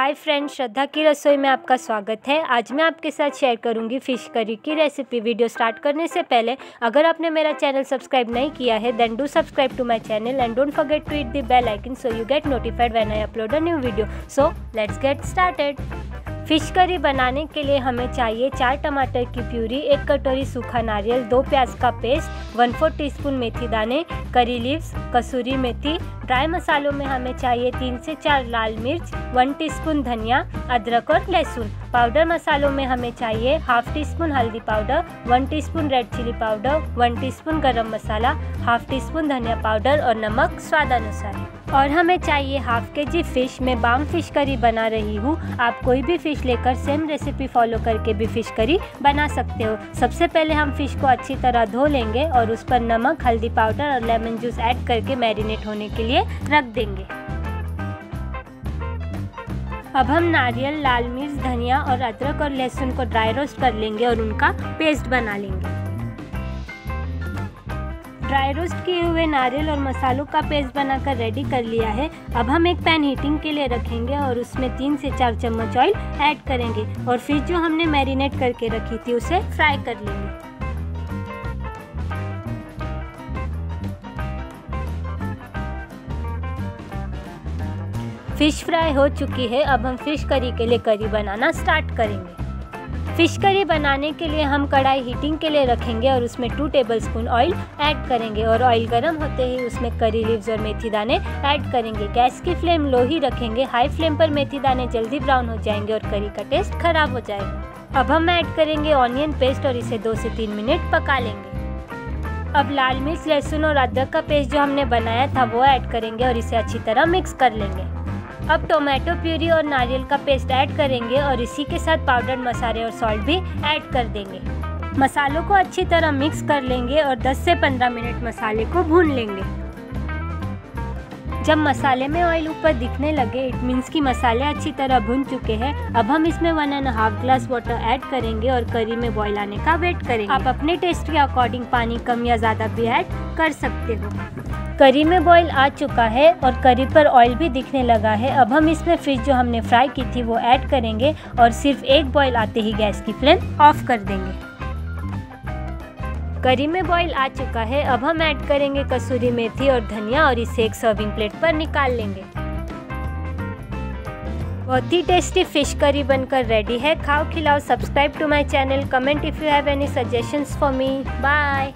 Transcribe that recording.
Hi friends श्रद्धा की रसोई में आपका स्वागत है। आज मैं आपके साथ शेयर करूँगी फ़िश करी की रेसिपी वीडियो स्टार्ट करने से पहले, अगर आपने मेरा चैनल सब्सक्राइब नहीं किया है then do subscribe to my channel and don't forget to hit the bell icon so you get notified when I upload a new video so let's get started fish curry बनाने के लिए हमें चाहिए चार टमाटर की प्यूरी, एक कटोरी सूखा नारियल, दो प्याज का paste one four teaspoon मेथी दाने करी लीव्स कसूरी मेथी। ड्राई मसालों में हमें चाहिए तीन से चार लाल मिर्च वन टीस्पून धनिया, अदरक और लहसुन। पाउडर मसालों में हमें चाहिए हाफ़ टी स्पून हल्दी powder one teaspoon red chilli powder one teaspoon garam masala half teaspoon धनिया पाउडर और नमक स्वादानुसार और हमें चाहिए हाफ़ के जी फ़िश मैं बाम फ़िश करी बना रही हूँ आप कोई भी फ़िश लेकर सेम रेसिपी फॉलो करके भी फ़िश करी बना सकते हो सबसे पहले हम फ़िश को अच्छी तरह धो लेंगे और उस पर नमक हल्दी पाउडर और लेमन जूस ऐड करके मैरिनेट होने के लिए रख देंगे अब हम नारियल, लाल मिर्च, धनिया और अदरक और लहसुन को ड्राई रोस्ट कर लेंगे और उनका पेस्ट बना लेंगे। ड्राई रोस्ट किए हुए नारियल और मसालों का पेस्ट बनाकर रेडी कर लिया है। अब हम एक पैन हीटिंग के लिए रखेंगे और उसमें तीन से चार चम्मच ऑयल ऐड करेंगे और फिर जो हमने मैरिनेट करके रखी थी उसे फ्राई कर लेंगे। फ़िश फ्राई हो चुकी है, अब हम फ़िश करी के लिए करी बनाना स्टार्ट करेंगे। फ़िश करी बनाने के लिए हम कढ़ाई हीटिंग के लिए रखेंगे और उसमें टू टेबलस्पून ऑयल ऐड करेंगे और ऑयल गर्म होते ही उसमें करी लीव्स और मेथी दाने ऐड करेंगे। गैस की फ्लेम लो ही रखेंगे हाई फ्लेम पर मेथी दाने जल्दी ब्राउन हो जाएँगे और करी का टेस्ट खराब हो जाएगा। अब हम ऐड करेंगे ऑनियन पेस्ट और इसे दो से तीन मिनट पका लेंगे। अब लाल मिर्च, लहसुन और अदरक का पेस्ट जो हमने बनाया था वो ऐड करेंगे और इसे अच्छी तरह मिक्स कर लेंगे। अब टोमेटो, प्यूरी और नारियल का पेस्ट ऐड करेंगे और इसी के साथ पाउडर, मसाले और सॉल्ट भी ऐड कर देंगे। मसालों को अच्छी तरह मिक्स कर लेंगे और 10 से 15 मिनट मसाले को भून लेंगे। जब मसाले में ऑयल ऊपर दिखने लगे इट मीन्स कि मसाले अच्छी तरह भुन चुके हैं। अब हम इसमें one and half glass water add करेंगे और करी में बॉईल आने का वेट करेंगे। आप अपने टेस्ट के अकॉर्डिंग पानी कम या ज़्यादा भी ऐड कर सकते हो। करी में बॉईल आ चुका है और करी पर ऑयल भी दिखने लगा है। अब हम इसमें फ़िश जो हमने फ्राई की थी वो ऐड करेंगे और सिर्फ़ एक बॉईल आते ही गैस की फ्लेम ऑफ़ कर देंगे। करी में बॉईल आ चुका है। अब हम ऐड करेंगे कसूरी मेथी और धनिया और इसे एक सर्विंग प्लेट पर निकाल लेंगे। बहुत ही टेस्टी फ़िश करी बनकर रेडी है। खाओ, खिलाओ subscribe to my channel comment if you have any suggestions for me bye